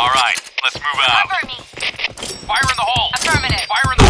All right, let's move out. Cover me. Fire in the hole. Affirmative. Fire in the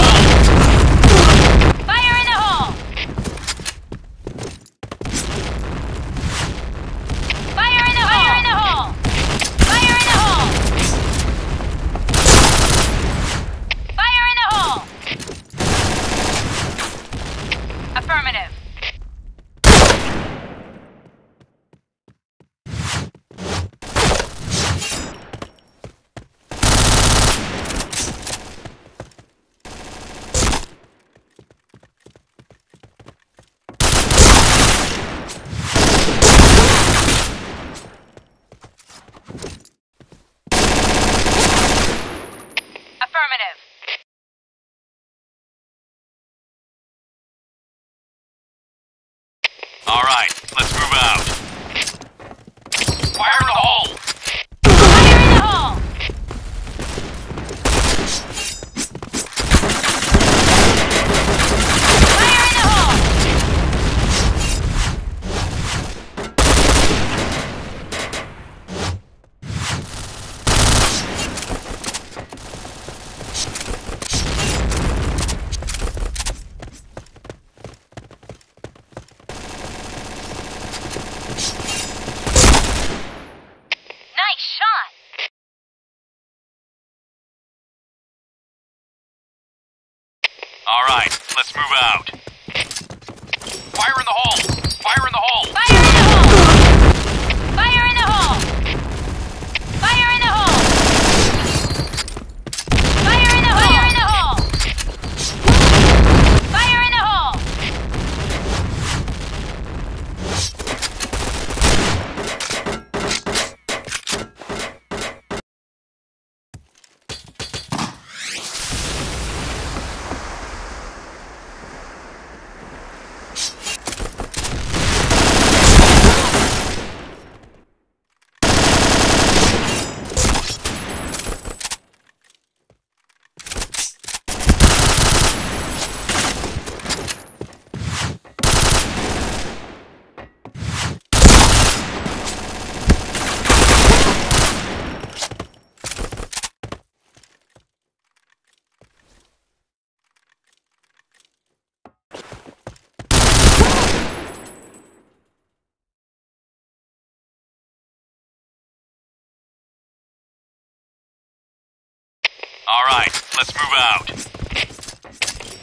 All right, let's move out.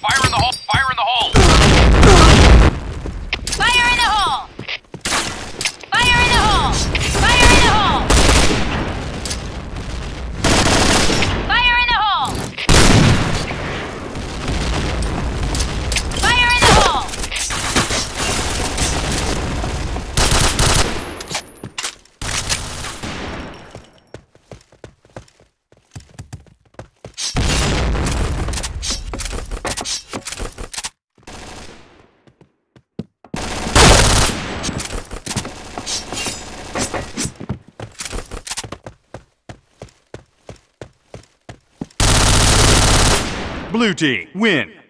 Fire in the hole! Fire in the hole! Fire in the hole! Blue team win.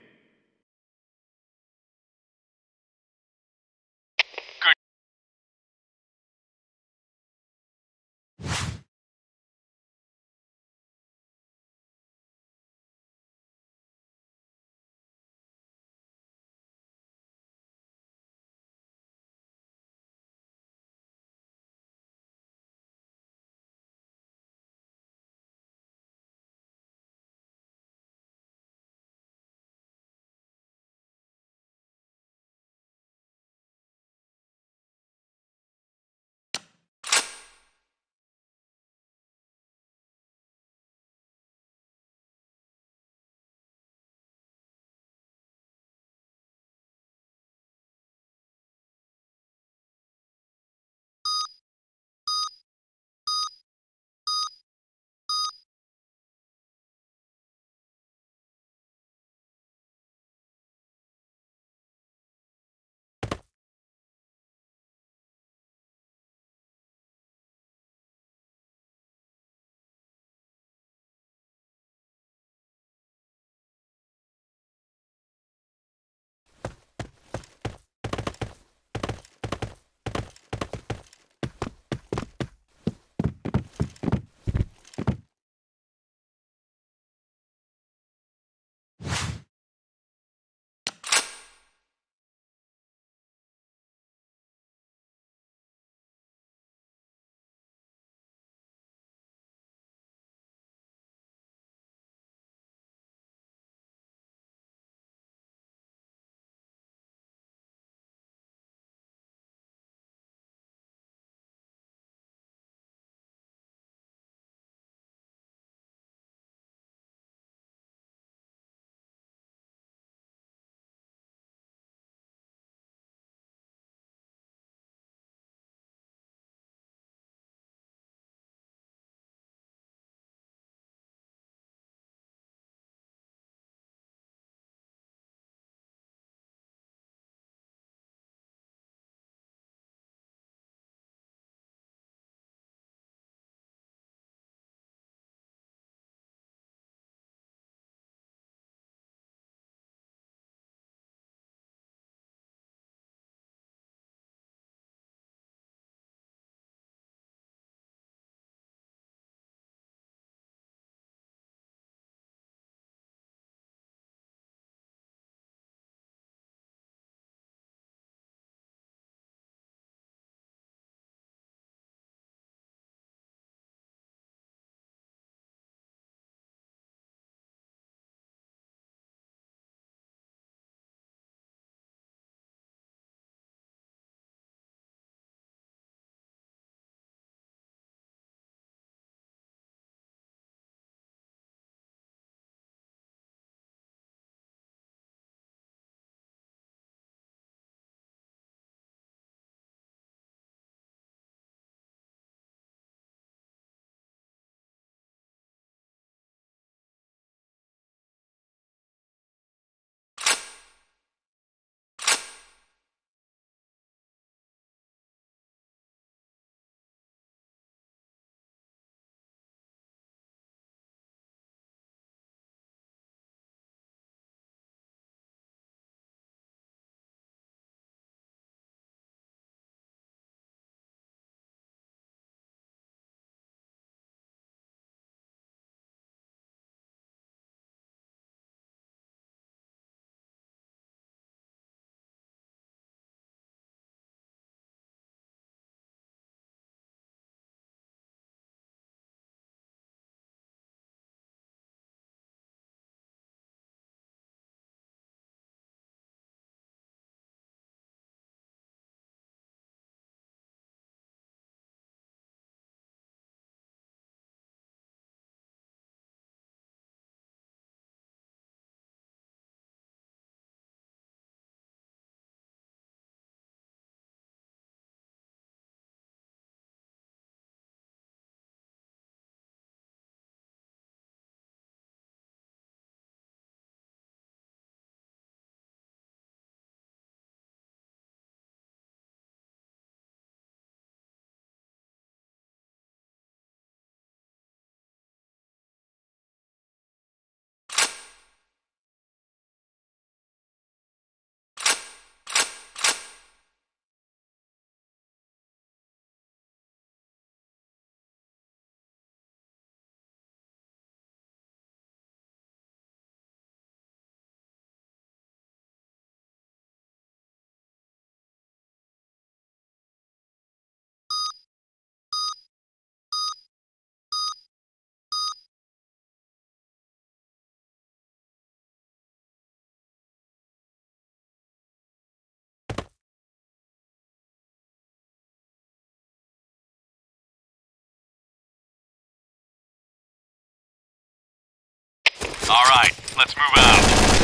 All right, let's move out.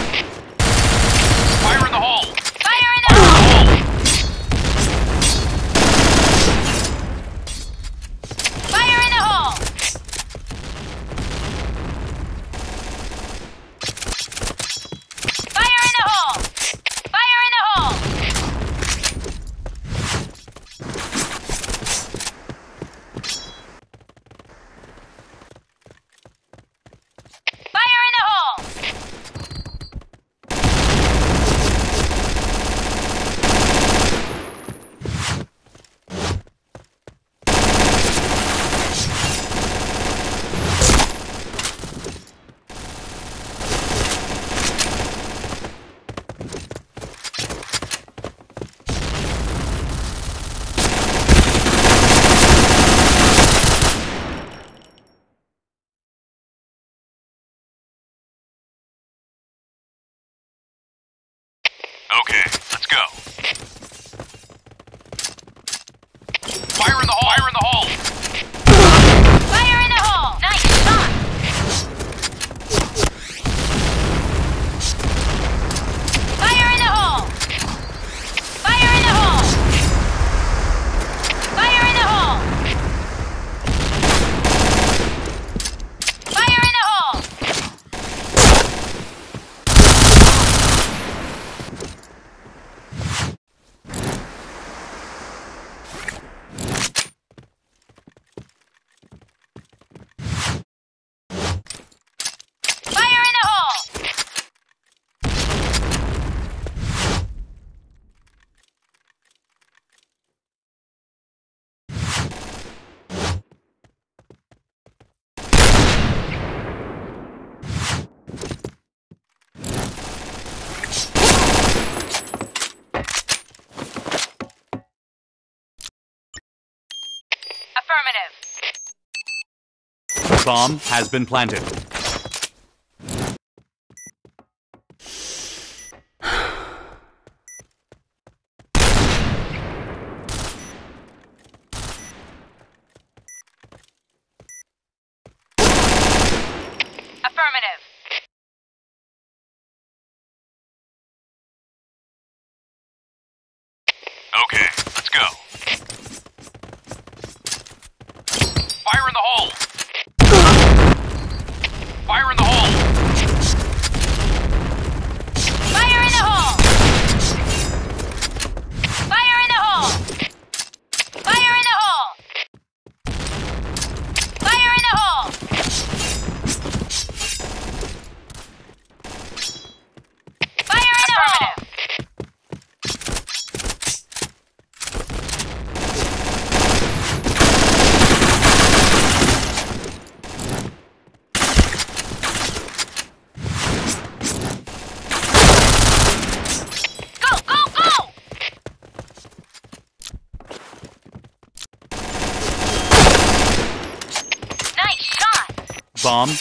Affirmative. Bomb has been planted.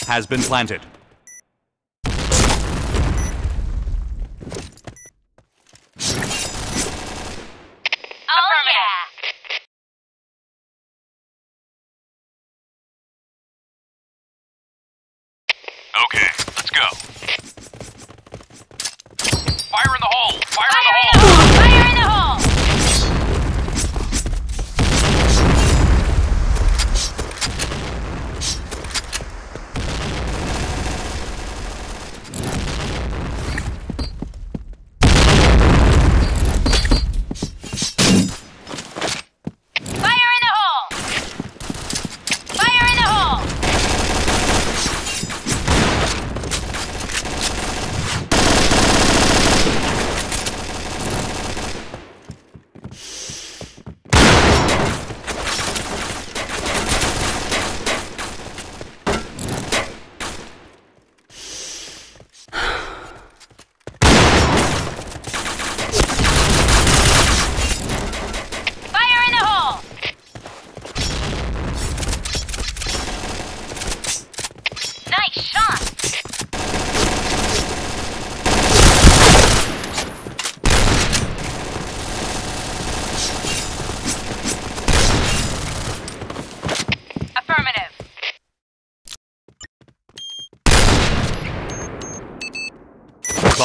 has been planted.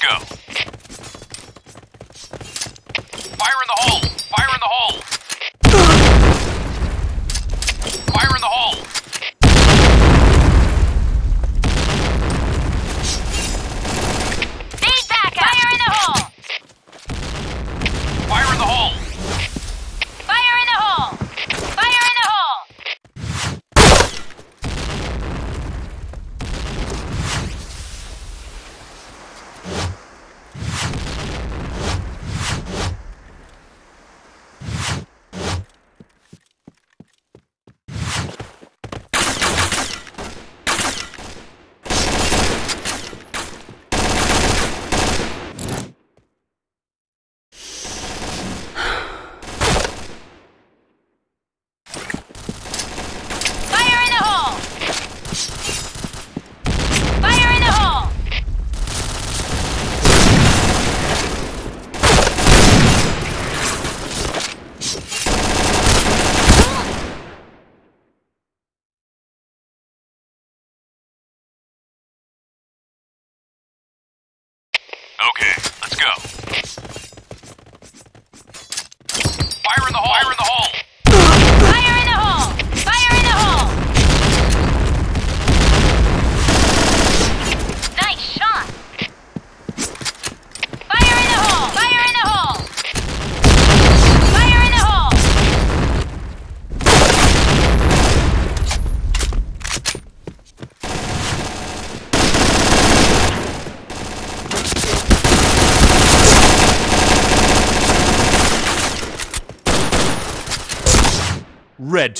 go. Fire in the hole! Fire in the hole! Fire in the hole! in the Fire in the hole.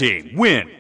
team win.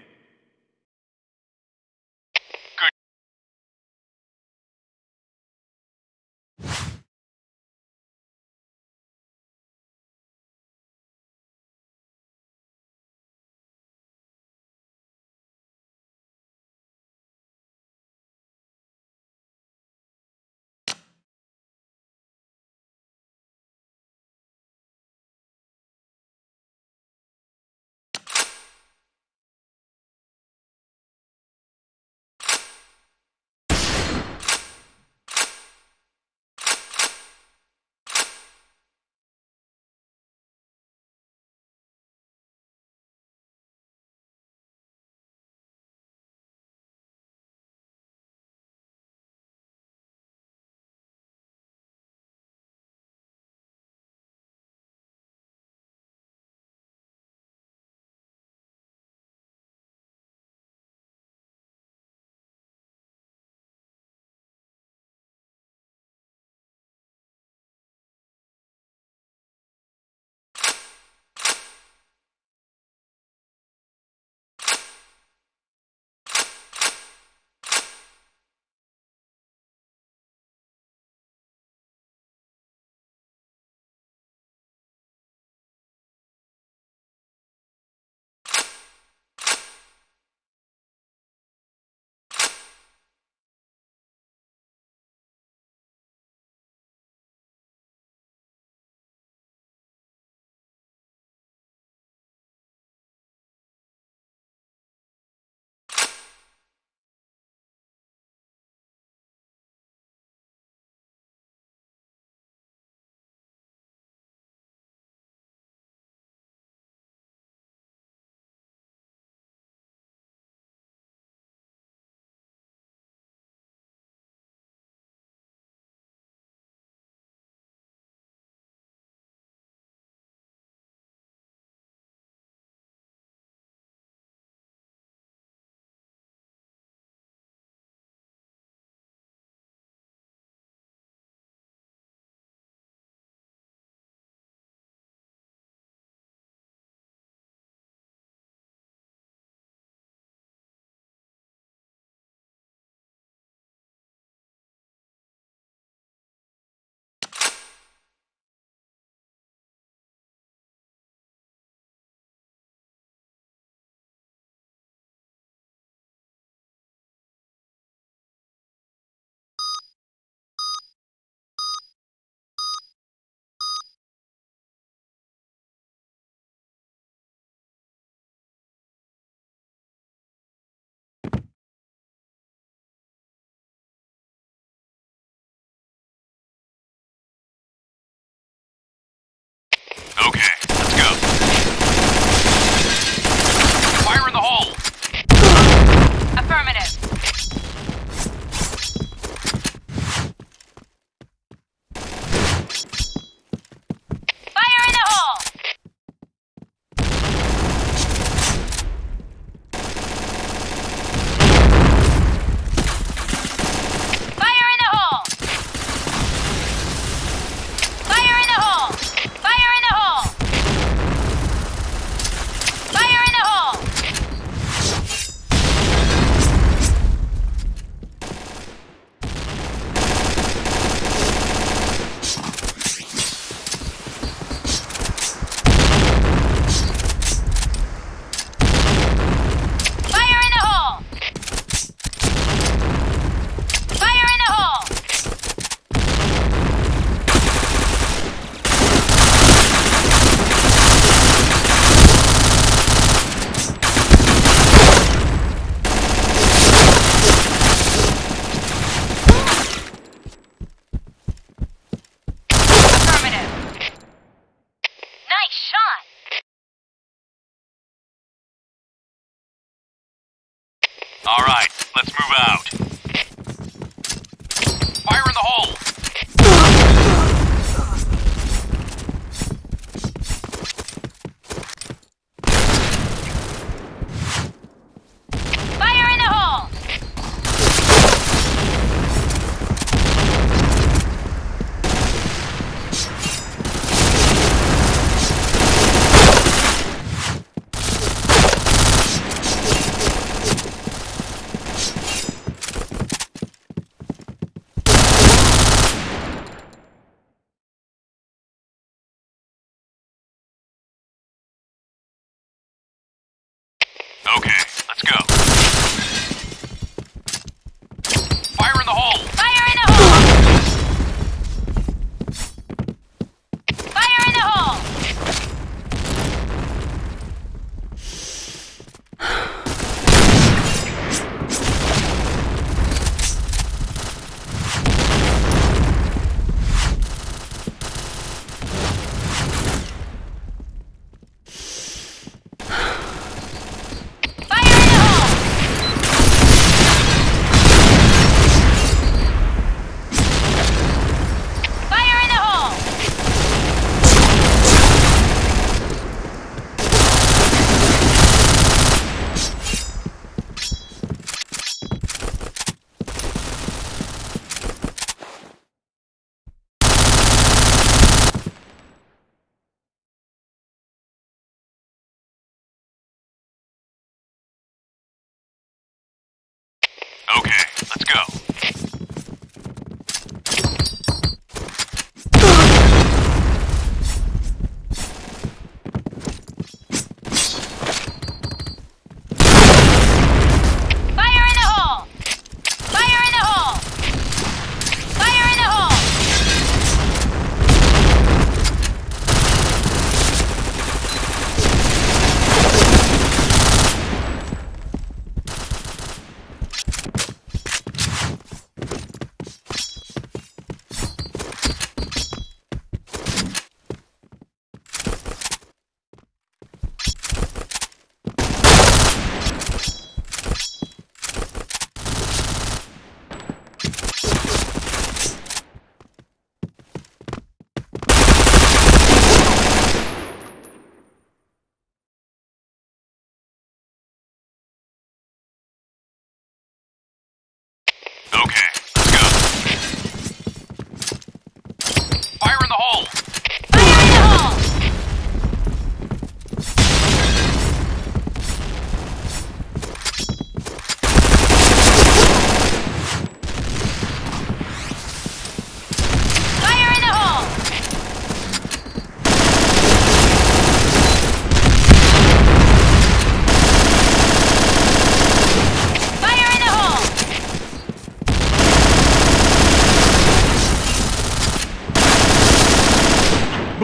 Okay,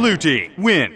Blue team, win.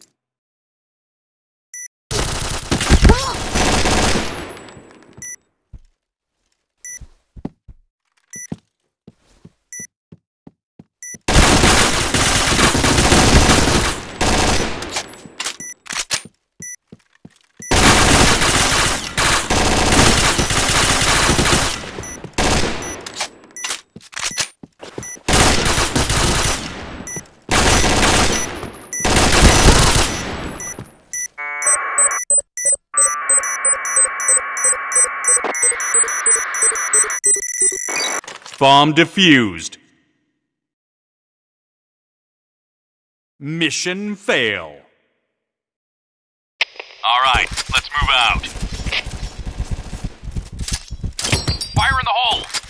Bomb defused. Mission fail. All right, let's move out. Fire in the hole.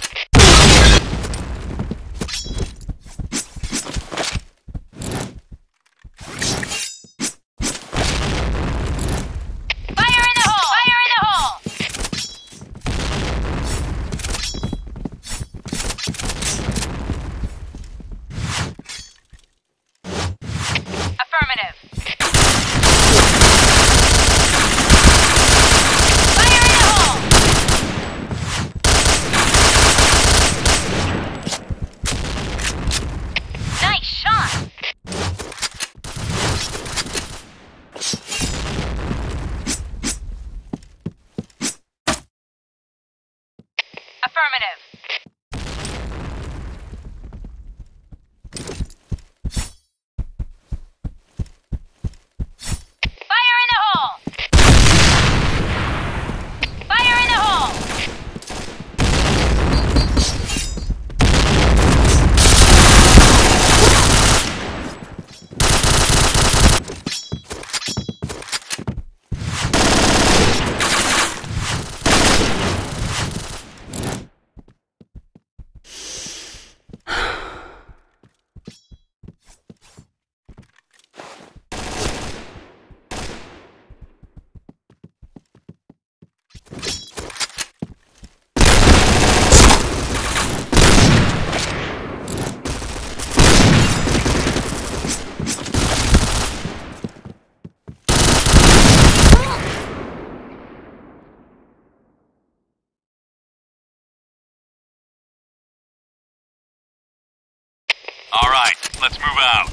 Let's move out.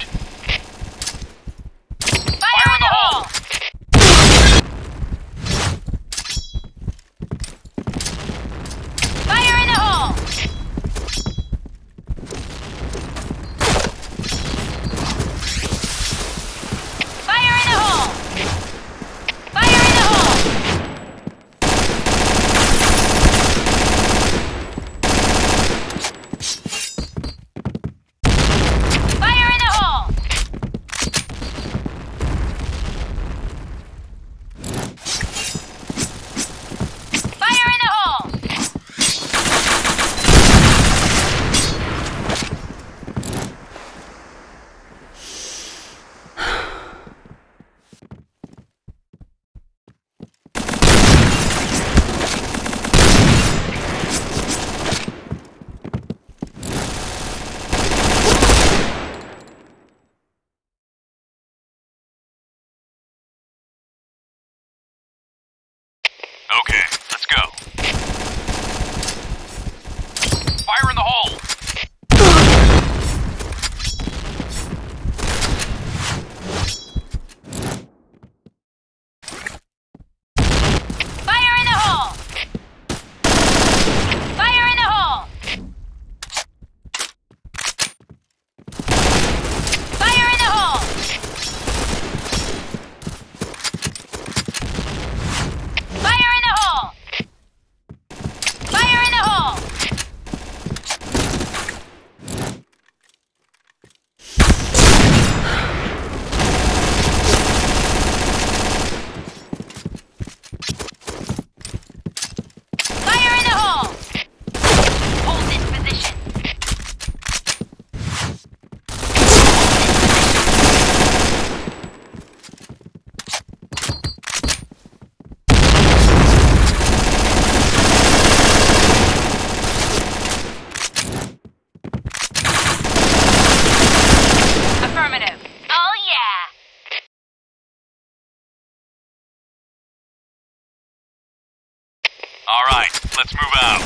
Let's move out.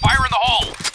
Fire in the hole!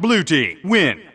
Blue team, win.